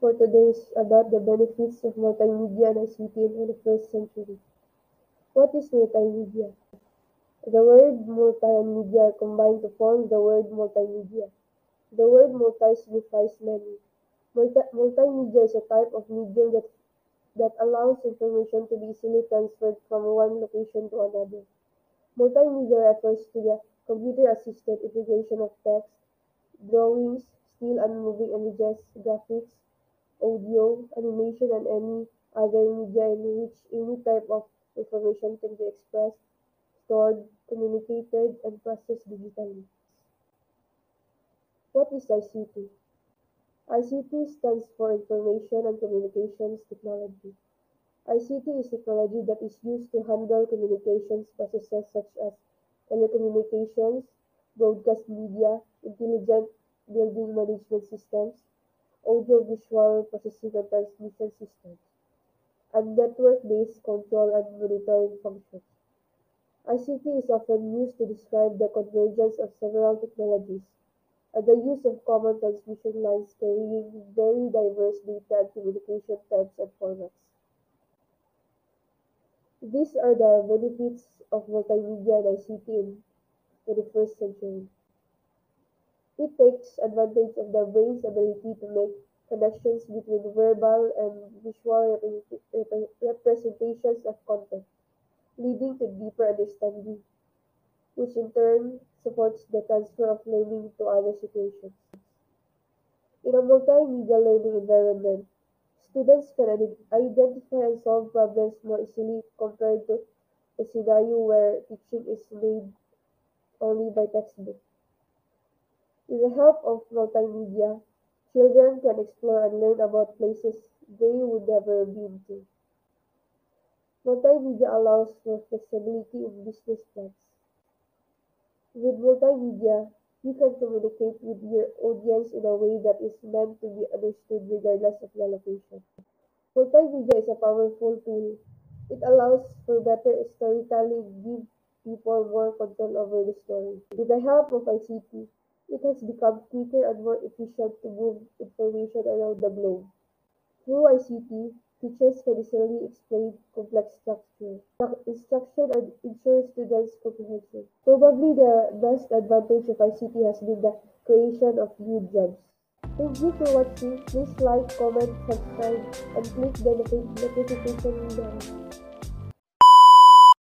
for today is about the benefits of multimedia and ICT in the 21st century. What is multimedia? The word multi and media are combined to form the word multimedia. The word multi signifies many. Multi multimedia is a type of medium that, that allows information to be easily transferred from one location to another. Multimedia refers to the computer-assisted integration of text, drawings, still and moving images, graphics, audio, animation, and any other media in which any type of information can be expressed, stored, communicated, and processed digitally. What is ICT? ICT stands for Information and Communications Technology. ICT is technology that is used to handle communications processes such as telecommunications, broadcast media, intelligent building management systems, audio-visual processing and transmission systems, and network-based control and monitoring functions. ICT is often used to describe the convergence of several technologies and the use of common transmission lines carrying very diverse data and communication types and formats. These are the benefits of multimedia and ICT in the 21st century. It takes advantage of the brain's ability to make connections between verbal and visual representations of content, leading to deeper understanding, which in turn supports the transfer of learning to other situations. In a multimedia learning environment, students can identify and solve problems more easily compared to a scenario where teaching is made only by textbook. With the help of multimedia, children can explore and learn about places they would never been to. Multimedia allows for flexibility in business plans. With multimedia, you can communicate with your audience in a way that is meant to be understood regardless of the location. Multimedia is a powerful tool. It allows for better storytelling, give people more control over the story. With the help of ICT, it has become quicker and more efficient to move information around the globe. Through ICT, teachers can easily explain complex structure, instruction, and ensure students' comprehension. Probably the best advantage of ICT has been the creation of new jobs. Thank you for watching. Please like, comment, subscribe, and click the notification bell.